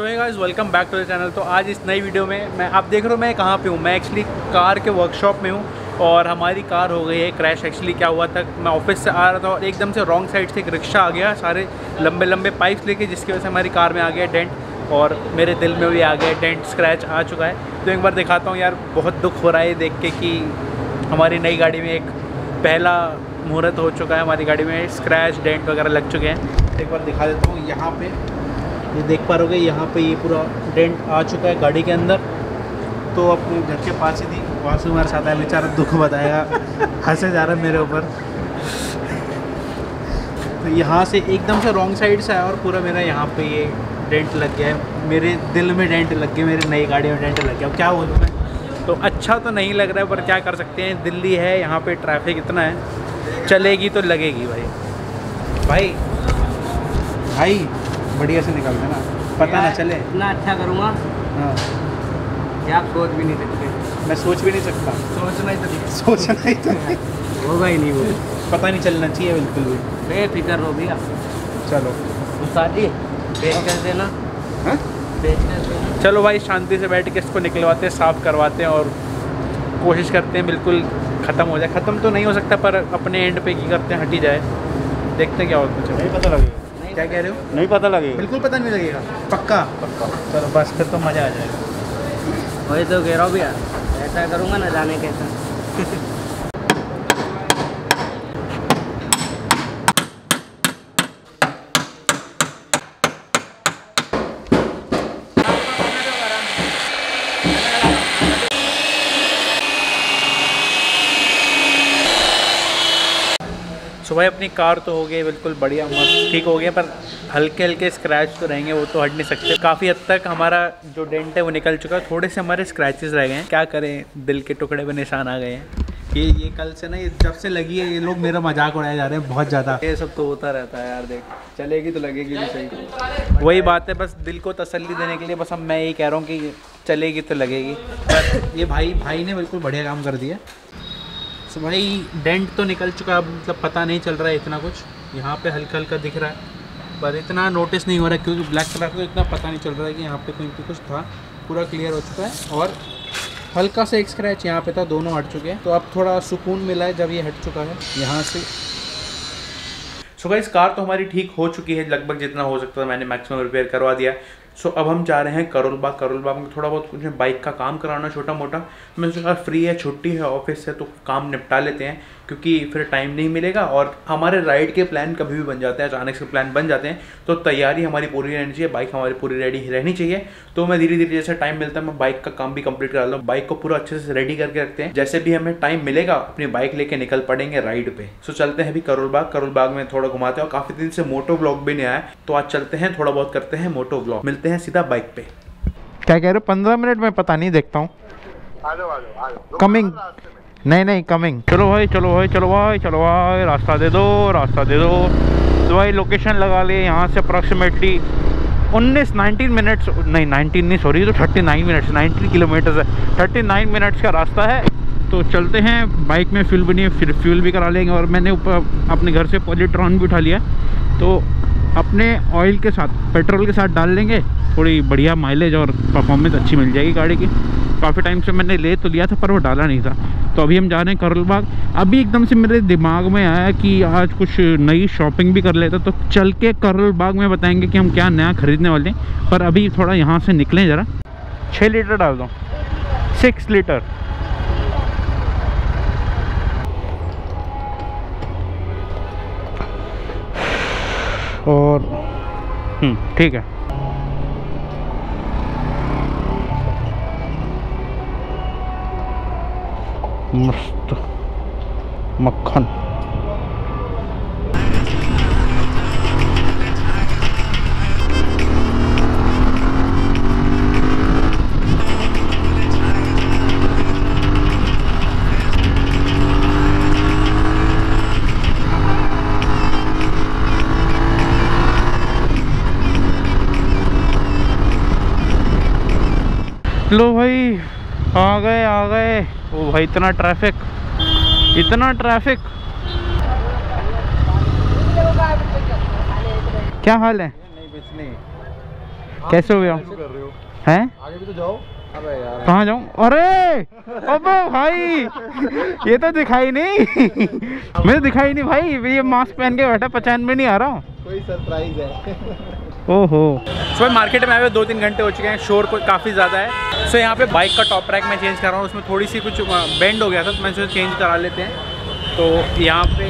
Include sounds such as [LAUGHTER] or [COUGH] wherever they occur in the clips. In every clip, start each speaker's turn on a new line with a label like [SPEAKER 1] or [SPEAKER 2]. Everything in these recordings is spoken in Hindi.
[SPEAKER 1] So hi guys welcome back to the channel तो आज इस नई वीडियो में मैं, आप देख रहे हो मैं कहाँ पे हूँ? मैं एक्चुअली कार के वर्कशॉप में हूँ और हमारी कार हो गई है क्रैश एक्चुअली क्या हुआ था? मैं ऑफ़िस से आ रहा था और एकदम से रॉन्ग साइड से एक रिक्शा आ गया, सारे लंबे लंबे पाइप्स लेके, जिसकी वजह से हमारी कार में आ गया डेंट और मेरे दिल में भी आ गया डेंट स्क्रैच आ चुका है। तो एक बार दिखाता हूँ यार, बहुत दुख हो रहा है देख के कि हमारी नई गाड़ी में एक पहला मुहूर्त हो चुका है, हमारी गाड़ी में स्क्रैच डेंट वगैरह लग चुके हैं। एक बार दिखा देता हूँ यहाँ पे। ये देख पा रहे यहाँ पे ये पूरा डेंट आ चुका है गाड़ी के अंदर। तो अपने घर के पास ही थी वहाँ से हमारे साथ आया बेचारा दुख बताया हंसे जा रहा है मेरे ऊपर। तो यहाँ से एकदम से रॉन्ग साइड से आया और पूरा मेरा यहाँ पे ये डेंट लग गया है। मेरे दिल में डेंट लग गया, मेरी नई गाड़ी में डेंट लग गया। अब क्या बोलूँ मैं? तो अच्छा तो नहीं लग रहा है, पर क्या कर सकते हैं? दिल्ली है, यहाँ पे ट्रैफ़िक इतना है। चलेगी तो लगेगी भाई। भाई भाई बढ़िया से निकाल देना पता ना चले।
[SPEAKER 2] इतना अच्छा करूँगा।
[SPEAKER 1] हाँ।
[SPEAKER 2] कि आप सोच भी नहीं सकते।
[SPEAKER 1] मैं सोच भी नहीं सकता।
[SPEAKER 2] सोचना ही तो
[SPEAKER 1] सोचना ही तो नहीं।
[SPEAKER 2] होगा ही नहीं वो।
[SPEAKER 1] पता नहीं चलना चाहिए बिल्कुल भी।
[SPEAKER 2] बेफिक्र हो भैया।
[SPEAKER 1] चलो।
[SPEAKER 2] उस्ताद जी पेश कर देना?
[SPEAKER 1] हाँ?
[SPEAKER 2] पेश कर देना?
[SPEAKER 1] चलो भाई शांति से बैठ के इसको निकलवाते हैं साफ़ करवाते हैं और कोशिश करते हैं बिल्कुल ख़त्म हो जाए। ख़त्म तो नहीं हो सकता पर अपने एंड पे की करते हैं हटी जाए। देखते हैं क्या होता है। चलो।
[SPEAKER 3] नहीं पता लगेगा।
[SPEAKER 1] क्या कह रहे हो?
[SPEAKER 3] नहीं पता लगेगा।
[SPEAKER 1] बिल्कुल पता नहीं लगेगा। पक्का? पक्का। चलो बस फिर तो मज़ा आ जाएगा।
[SPEAKER 2] वही तो कह रहा हूँ भैया ऐसा करूँगा ना जाने कैसा [LAUGHS]
[SPEAKER 1] सो भाई अपनी कार तो हो गई बिल्कुल बढ़िया मस्त ठीक हो गया पर हल्के हल्के स्क्रैच तो रहेंगे वो तो हट नहीं सकते। काफ़ी हद तक हमारा जो डेंट है वो निकल चुका है थोड़े से हमारे स्क्रैचेस रह गए हैं। क्या करें दिल के टुकड़े पे निशान आ गए हैं। ये ये कल से ना ये जब से लगी है ये लोग मेरा मज़ाक उड़ाए जा रहे हैं बहुत ज़्यादा। ये सब तो होता रहता है यार देख चलेगी तो लगेगी भी सही। वही बात है बस दिल को तसल्ली देने के लिए बस अब मैं यही कह रहा हूँ कि चलेगी तो लगेगी। पर ये भाई भाई ने बिल्कुल बढ़िया काम कर दिया। सो भाई डेंट तो निकल चुका है मतलब पता नहीं चल रहा है इतना कुछ। यहाँ पे हल्का हल्का दिख रहा है, पर इतना नोटिस नहीं हो रहा है, क्योंकि ब्लैक कलर का इतना पता नहीं चल रहा है कि यहाँ पे कहीं पे कुछ था। पूरा क्लियर हो चुका है और हल्का सा एक स्क्रैच यहाँ पे था, दोनों हट चुके हैं। तो अब थोड़ा सुकून मिला है जब ये हट चुका है, यहाँ से। सुबह गाइस कार तो हमारी ठीक हो चुकी है, लगभग जितना हो सकता था मैंने मैक्सिमम रिपेयर करवा दिया। सो अब हम जा रहे हैं करोल बाग करोल बाग में थोड़ा बहुत कुछ बाइक का काम कराना छोटा मोटा मैंने सोचा फ्री है, छुट्टी है ऑफ़िस से तो काम निपटा लेते हैं, क्योंकि फिर टाइम नहीं मिलेगा और हमारे राइड के प्लान कभी भी बन जाते हैं, अचानक से प्लान बन जाते हैं तो तैयारी हमारी पूरी रहनी चाहिए बाइक हमारी पूरी रेडी रहनी चाहिए। तो मैं धीरे धीरे जैसे टाइम मिलता है, मैं बाइक का काम भी कंप्लीट करा लूँ बाइक को पूरा अच्छे से रेडी करके रखते हैं। जैसे भी हमें टाइम मिलेगा, अपनी बाइक लेके निकल पड़ेंगे राइड पे। सो चलते हैं अभी करोल बाग करोल बाग में थोड़ा घुमाते हैं और काफ़ी दिन से मोटो ब्लॉग भी नहीं आया तो आज चलते हैं, थोड़ा बहुत करते हैं मोटो ब्लॉग मिलते हैं सीधा बाइक पे।
[SPEAKER 3] क्या कह रहे हो? पंद्रह मिनट में पता नहीं देखता हूँ। कमिंग नहीं नहीं कमिंग चलो भाई चलो भाई चलो भाई चलो भाई रास्ता दे दो रास्ता दे दो। तो भाई लोकेशन लगा लिए यहाँ से अप्रॉक्सीमेटली 19 19 मिनट्स नहीं 19 नहीं सॉरी तो 39 मिनट्स 90 किलोमीटर्स है। 39 मिनट्स का रास्ता है। तो चलते हैं बाइक में फ्यूल भी नहीं है फिर फ्यूल भी करा लेंगे। और मैंने ऊपर अपने घर से पॉलीट्रॉन भी उठा लिया। तो अपने ऑयल के साथ पेट्रोल के साथ डाल लेंगे। थोड़ी बढ़िया माइलेज और परफॉर्मेंस अच्छी मिल जाएगी गाड़ी की। काफ़ी टाइम से मैंने ले तो लिया था, पर वो डाला नहीं था। तो अभी हम जा रहे हैं करोल बाग अभी एकदम से मेरे दिमाग में आया कि आज कुछ नई शॉपिंग भी कर लेते तो चल के करोल बाग में बताएँगे कि हम क्या नया खरीदने वाले हैं। पर अभी थोड़ा यहाँ से निकलें ज़रा। छः लीटर डाल दो। Six litre. और हम्म, ठीक है। मस्त मक्खन। लो भाई। आ गए आ गए। ओ भाई, इतना ट्रैफ़िक इतना ट्रैफ़िक क्या हाल है? कैसे हो गया? हैं?
[SPEAKER 4] आगे भी तो जाओ
[SPEAKER 3] कहाँ जाऊँ? अरे! अबे भाई! ये तो दिखाई नहीं। मुझे दिखाई नहीं भाई। ये मास्क पहन के बैठा, पहचान में नहीं आ रहा हूँ।
[SPEAKER 4] कोई सरप्राइज़ है।
[SPEAKER 3] ओहो।
[SPEAKER 1] सो so, मार्केट में आए हुए दो तीन घंटे हो चुके हैं शोर को काफ़ी ज़्यादा है। सो so, यहाँ पे बाइक का टॉप रैक मैं चेंज कर रहा हूँ उसमें थोड़ी सी कुछ बेंड हो गया था तो मैं सोचा चेंज करा लेते हैं। तो यहाँ पे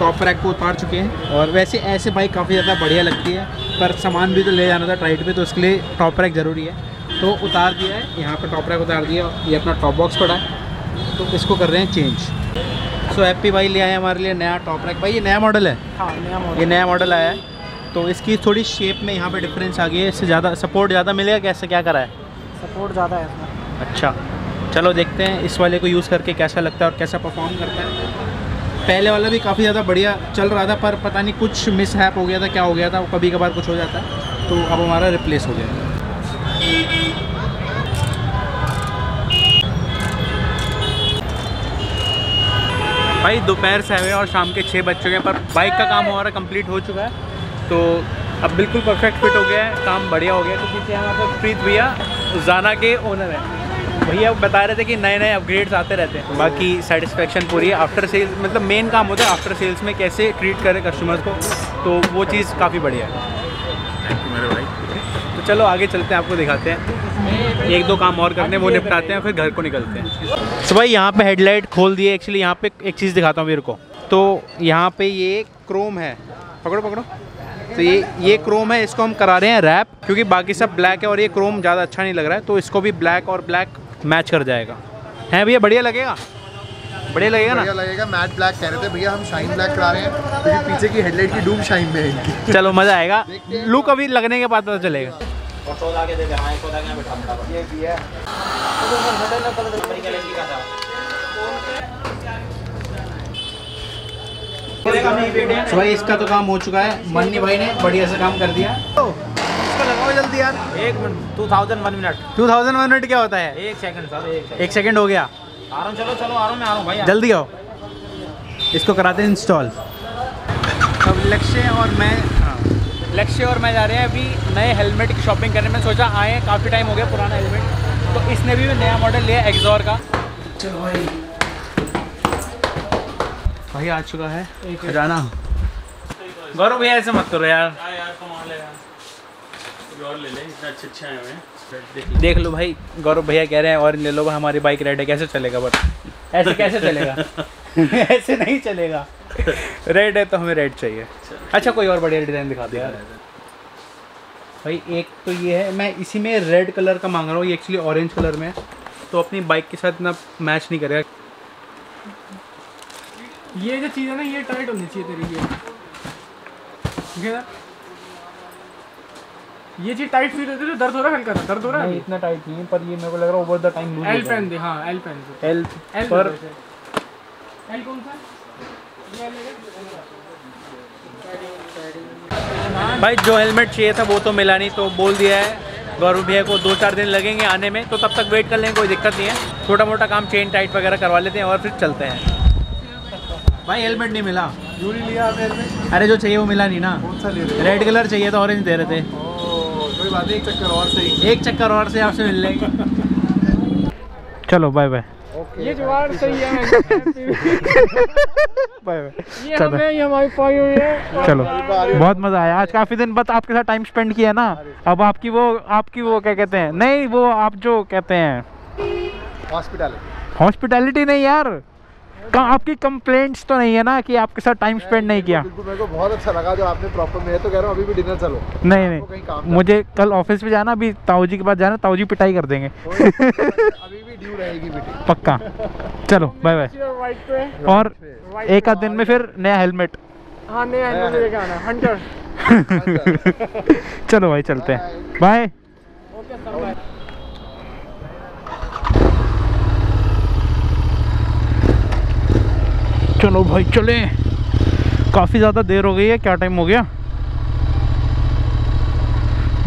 [SPEAKER 1] टॉप रैक को उतार चुके हैं और वैसे ऐसे बाइक काफ़ी ज़्यादा बढ़िया लगती है पर सामान भी तो ले जाना था ट्राइड पे तो उसके लिए टॉप रैक ज़रूरी है। तो उतार दिया है यहाँ पर टॉप रैक उतार दिया ये अपना टॉप बॉक्स पड़ा है तो इसको कर रहे हैं चेंज सो हैप्पी भाई ले आए हमारे लिए नया टॉप रैक भाई ये नया मॉडल है?
[SPEAKER 2] हाँ नया मॉडल
[SPEAKER 1] ये नया मॉडल आया है। तो इसकी थोड़ी शेप में यहाँ पे डिफरेंस आ गई है। इससे ज़्यादा सपोर्ट ज़्यादा मिलेगा कैसे? क्या करा है?
[SPEAKER 2] सपोर्ट ज़्यादा है इसमें।
[SPEAKER 1] अच्छा चलो देखते हैं इस वाले को यूज़ करके कैसा लगता है और कैसा परफॉर्म करता है। पहले वाला भी काफ़ी ज़्यादा बढ़िया चल रहा था पर पता नहीं कुछ मिस हैप हो गया था क्या हो गया था कभी कभार कुछ हो जाता है। तो अब हमारा रिप्लेस हो गया। भाई दोपहर से हुए और शाम के छः बज चुके हैं पर बाइक का काम हमारा कंप्लीट हो चुका है। तो अब बिल्कुल परफेक्ट फिट हो गया है काम बढ़िया हो गया तो पीछे यहाँ पर प्रीत भैया जाना के ओनर हैं। भैया बता रहे थे कि नए नए अपग्रेड्स आते रहते हैं। बाकी सेटिस्फेक्शन पूरी है। आफ्टर सेल्स मतलब मेन काम होता है आफ्टर सेल्स में कैसे ट्रीट करें कस्टमर्स को तो वो चीज़ काफ़ी बढ़िया है। थैंक यू मेरे भाई। तो चलो आगे चलते हैं आपको दिखाते हैं। एक दो काम और करते हैं वो निपटाते हैं फिर घर को निकलते हैं। तो भाई यहाँ पे हेडलाइट खोल दिए एक्चुअली यहाँ पे एक चीज़ दिखाता हूँ मेरे को। तो यहाँ पे ये क्रोम है। पकड़ो पकड़ो। तो ये ये क्रोम है इसको हम करा रहे हैं रैप क्योंकि बाकी सब ब्लैक है और ये क्रोम ज़्यादा अच्छा नहीं लग रहा है तो इसको भी ब्लैक और ब्लैक मैच कर जाएगा। है भैया बढ़िया लगेगा? बढ़िया लगेगा ना?
[SPEAKER 4] बढ़िया लगेगा मैट ब्लैक कह रहे थे भैया हम शाइन ब्लैक करा रहे हैं क्योंकि पीछे की हेडलाइट की डूब शाइन में है इनकी।
[SPEAKER 1] चलो मज़ा आएगा। लुक अभी लगने के बाद पता चलेगा।
[SPEAKER 4] ये भी है।
[SPEAKER 1] तो भाई इसका तो काम हो चुका है। मन्नी भाई ने बढ़िया से काम कर दिया। तो लगाओ जल्दी यार।
[SPEAKER 2] एक minute two thousand one minute
[SPEAKER 1] 2000 minute क्या होता है?
[SPEAKER 2] एक सेकंड सर एक
[SPEAKER 1] एक सेकंड हो गया।
[SPEAKER 2] आ रहा चलो चलो आ रहा मैं आ रहा हूँ भाई
[SPEAKER 1] जल्दी आओ। इसको कराते हैं इंस्टॉल अब लक्ष्य और मैं हाँ लक्ष्य और मैं जा रहे हैं। अभी नए हेलमेट की शॉपिंग करने में सोचा आए काफ़ी टाइम हो गया पुराना हेलमेट तो इसने भी नया मॉडल लिया एग्जॉर का। चलो भाई भाई आ चुका है। खजाना। गौरव भैया ऐसे मत करो यार। देख लो। भाई गौरव भैया कह रहे हैं और ले लो हमारी बाइक रेड है कैसे चलेगा बट ऐसे कैसे चलेगा? [LAUGHS] ऐसे नहीं चलेगा। रेड है तो हमें रेड चाहिए। अच्छा कोई और बढ़िया डिज़ाइन दिखा दिया भाई एक तो ये है मैं इसी में रेड कलर का मांग रहा हूँ ये एक्चुअली ऑरेंज कलर में है। तो अपनी बाइक के साथ इतना मैच नहीं करेगा।
[SPEAKER 5] ये जो चीज़ है ना ये टाइट होनी चाहिए तेरी ये। ठीक है ना? ये चीज़ टाइट फील होती है तो दर्द हो रहा है हल्का सा। दर्द हो रहा
[SPEAKER 1] नहीं
[SPEAKER 5] है
[SPEAKER 1] इतना टाइट नहीं है पर ये मेरे को लग रहा है over the time loose
[SPEAKER 5] L pen दे हाँ एल पेन दे।
[SPEAKER 1] एल
[SPEAKER 5] एल
[SPEAKER 1] पर
[SPEAKER 5] एल कौन सा?
[SPEAKER 1] भाई जो हेलमेट चाहिए था वो तो मिला नहीं तो बोल दिया है गौरव भैया को दो चार दिन लगेंगे आने में तो तब तक वेट कर लेंगे कोई दिक्कत नहीं है। छोटा मोटा काम चेन टाइट वगैरह करवा लेते हैं और फिर चलते हैं। भाई हेलमेट नहीं मिला।
[SPEAKER 4] क्यों नहीं लिया हेलमेट
[SPEAKER 1] अरे जो चाहिए वो मिला नहीं ना।
[SPEAKER 4] कौन सा ले रहे
[SPEAKER 1] रेड कलर चाहिए था ऑरेंज दे रहे थे।
[SPEAKER 4] कोई बात नहीं एक चक्कर और सही।
[SPEAKER 1] एक चक्कर और से आपसे मिल लेंगे चलो बाय बाय
[SPEAKER 5] ये जुगाड़ सही है। [LAUGHS]
[SPEAKER 3] बाय
[SPEAKER 5] ये हमने ये हमारी पाई हुई है।
[SPEAKER 3] चलो। बहुत मज़ा आया। आज काफ़ी दिन बाद आपके साथ टाइम स्पेंड किया ना। अब आपकी वो आपकी वो क्या कहते हैं? नहीं वो आप जो कहते हैं।
[SPEAKER 4] हॉस्पिटैलिटी
[SPEAKER 3] हॉस्पिटैलिटी नहीं यार। का, आपकी कंप्लेंट्स तो नहीं है ना कि आपके साथ टाइम स्पेंड नहीं किया?
[SPEAKER 4] बिल्कुल मेरे को बहुत अच्छा लगा जो आपने प्रॉपर मैं तो कह रहा हूँ अभी भी डिनर चलो।
[SPEAKER 3] नहीं नहीं। मुझे कल ऑफ़िस में जाना अभी ताऊ जी के पास जाना ताऊ जी पिटाई कर देंगे।
[SPEAKER 4] अभी भी ड्यू रहेगी मीटिंग
[SPEAKER 3] पक्का। चलो बाय बाय और एक आध दिन में फिर नया हेलमेट
[SPEAKER 5] हाँ नहीं हेलमेट लेके आना हंटर [LAUGHS]
[SPEAKER 3] चलो भाई चलते हैं। बाय चलो भाई, चले। काफ़ी ज़्यादा देर हो गई है, क्या टाइम हो गया?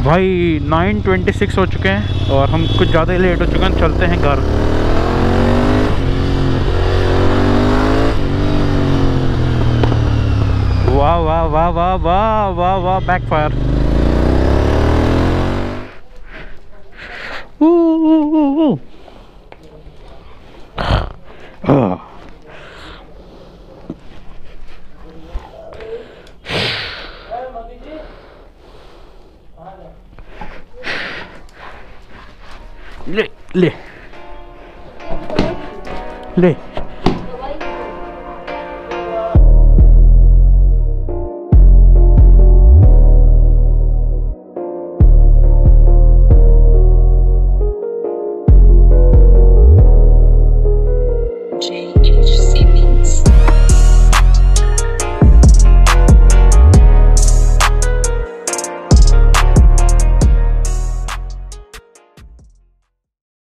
[SPEAKER 3] भाई 9:26 हो चुके हैं और हम कुछ ज़्यादा ही लेट हो चुके हैं, चलते हैं घर। वाह वाह वाह वाह वाह वाह वाह बैक फायर
[SPEAKER 1] ले ले ले